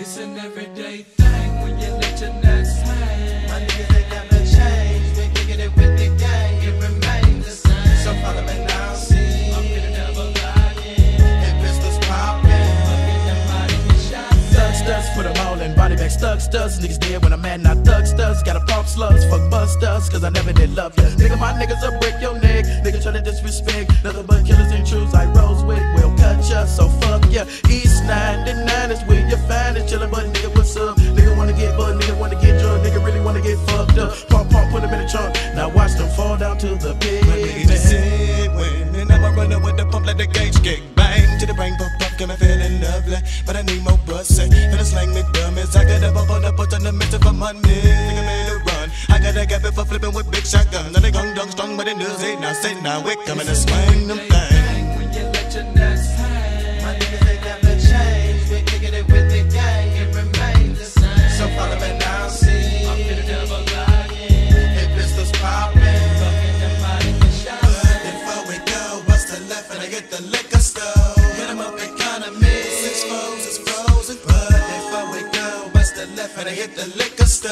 It's an everyday thing when you let your nuts hang. My niggas they never change. Been kicking it with the gang, it remains the same. So follow me now, see. I'm feeling double lying. And pistols popping. Thug studs, put them all in body bags. Thug studs, niggas dead when I'm mad, not thug studs. Gotta pump slugs, fuck bust studs, cause I never did love ya. Nigga, my niggas will break your neck. Nigga try to disrespect. Nothing but to the pit. My niggas just sit when and I'm a runner with the pump like the gauge kick bang to the brain pump up, got me feeling lovely, but I need more pussy. Finna slang me dummies, I gotta bump on the put on the mister for money. Nigga made a run, I gotta get it for flipping with big shotguns. Now they gung dung strong, but it does it now. Say now we coming to swing them things. Bust the I hit the liquor store.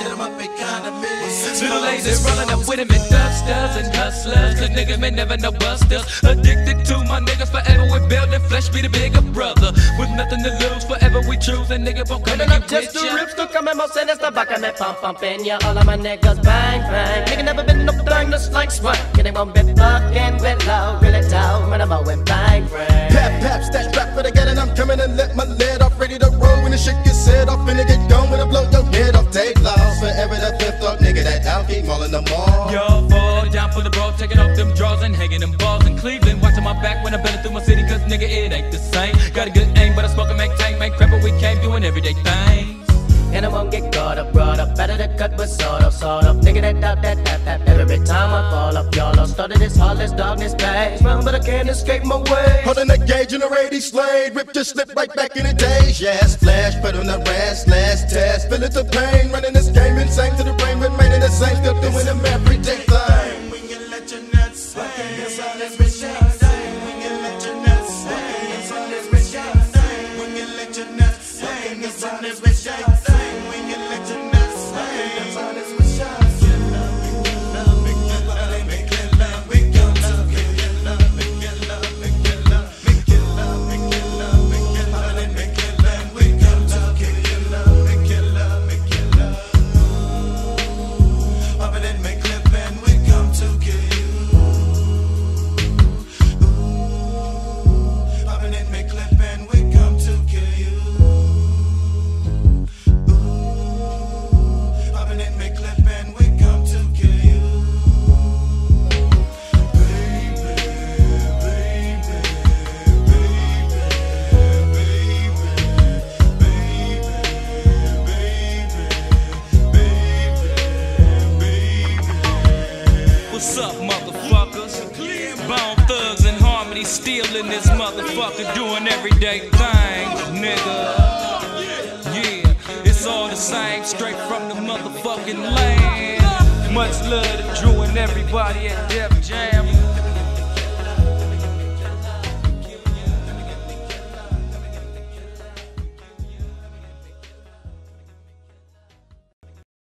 Hit 'em up economy. Six Little foes ladies is rolling up frozen, with him and dusters and hustlers. The nigga may never know busters. Addicted to my niggas forever. We building flesh, be the bigger brother. With nothing to lose, forever we choose. And nigga won't come Pulling and up get just with to ya. rips to come and most esta back me pump pump in ya. All of my niggas bang bang. Nigga never been no thing that's like swag. Get it one bit fucking out keep mauling them all. Yo, fall down for the bro, taking off them drawers and hanging them balls in Cleveland. Watching my back when I'm belling through my city, cause nigga, it ain't the same. Got a good aim, but I smoke and make tank, make crap, but we came doing everyday things. And I won't get caught up, brought up, better to cut with sort of, sort of. Nigga that doubt that tap tap. Every time I fall up, y'all all started this heartless darkness. Run, but I can't escape my way. Holding the gauge in the radio slade, rip just slip right back in the days. Yes, flash, put on the rest, last test. Feel it the pain, running this game insane to the brain, remaining the same, still doing them everyday thing. What's up, motherfuckers? Bone thugs and harmony still in this motherfucker doing everyday things, nigga. Yeah, it's all the same, straight from the motherfucking land. Much love to Drew and everybody at Def Jam.